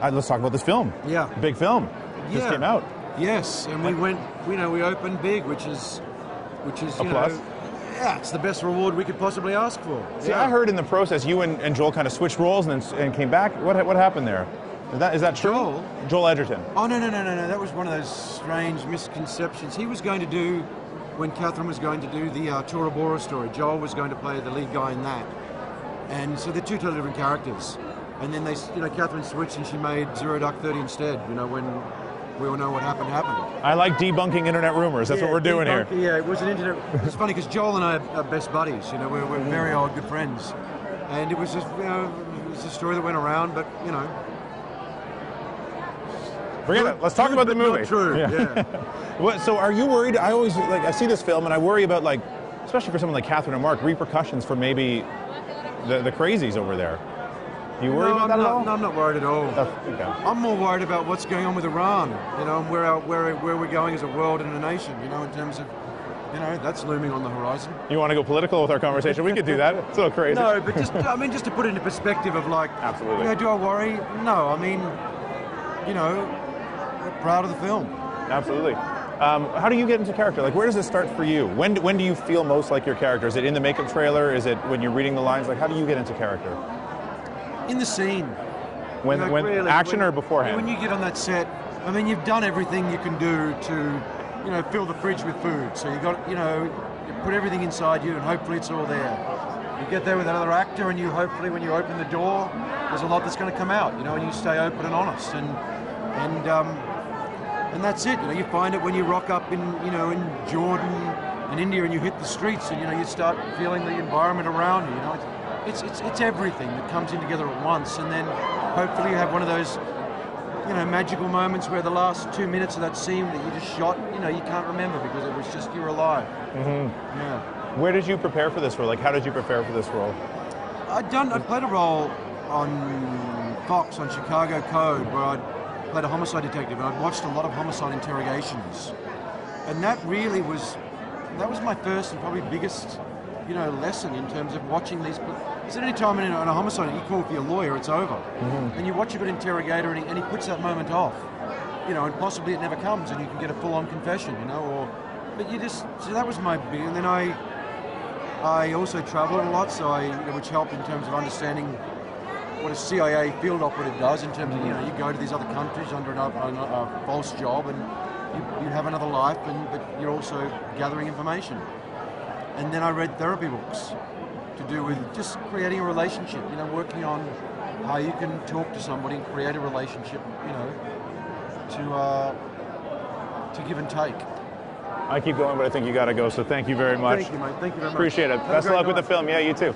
Uh, let's talk about this film. Yeah. Big film. Yeah. Just came out. Yes, and we went. You know, we opened big, which is, which is A you plus. know, yeah, it's the best reward we could possibly ask for. See, yeah. I heard in the process you and, and Joel kind of switched roles and then and came back. What what happened there? Is that is that true? Joel? Joel Edgerton. Oh no no no no no! That was one of those strange misconceptions. He was going to do when Kathryn was going to do the uh, Tora Bora story. Joel was going to play the lead guy in that, and so they're two totally different characters. And then they, you know, Kathryn switched and she made Zero Dark Thirty instead. You know, when we all know what happened happened. I like debunking internet rumors. That's what we're doing here. Yeah, it was an internet. It's funny because Joel and I are, are best buddies. You know, we're, we're very old good friends, and it was just you know it was a story that went around. But you know, Forget it. Let's talk about the movie. True. Yeah. What, so are you worried? I always like I see this film and I worry about like, especially for someone like Kathryn and Mark, repercussions for maybe the, the crazies over there. You worry no, about I'm that not, at all? no, I'm not worried at all. Oh, okay. I'm more worried about what's going on with Iran, you know, and where, our, where, where we're going as a world and a nation, you know, in terms of, you know, that's looming on the horizon. You want to go political with our conversation? We could do that. It's a little crazy. No, but just, I mean, just to put it into perspective of like, Absolutely. you know, do I worry? No, I mean, you know, proud of the film. Absolutely. Um, how do you get into character? Like, where does it start for you? When, when do you feel most like your character? Is it in the makeup trailer? Is it when you're reading the lines? Like, how do you get into character? In the scene. When, Like, when really, action when- or beforehand? When you get on that set, I mean, you've done everything you can do to, you know, fill the fridge with food. So you got, you know, you put everything inside you, and hopefully it's all there. You get there with another actor, and you hopefully, when you open the door, there's a lot that's going to come out. You know, and you stay open and honest, and and um, and that's it. You know, you find it when you rock up in, you know, in Jordan and India, and you hit the streets, and you know, you start feeling the environment around you. You know, it's it's it's, it's everything that comes in together at once, and then hopefully you have one of those, you know, magical moments where the last two minutes of that scene that you just shot, you know, you can't remember because it was just you're alive. Mm-hmm. Yeah. Where did you prepare for this role? Like, how did you prepare for this role? I'd done. I played a role on Fox on Chicago Code where I'd played a homicide detective, and I'd watched a lot of homicide interrogations, and that really was that was my first and probably biggest, you know, lesson in terms of watching these. Is at any time in a, in a homicide, you call for your lawyer, it's over, mm-hmm. and you watch a good interrogator, and he, and he puts that moment off, you know, and possibly it never comes, and you can get a full-on confession, you know, or but you just so that was my big, and then I. I also travelled a lot, so I, which helped in terms of understanding what a CIA field operative does in terms of, you know, you go to these other countries under an, a, a false job and you, you have another life, and but you're also gathering information. And then I read therapy books to do with just creating a relationship, you know, working on how you can talk to somebody and create a relationship, you know, to, uh, to give and take. I keep going, but I think you got to go. So thank you very much. Thank you, mate. Thank you very much. Appreciate it. Have Best of luck with the film. Yeah, you too.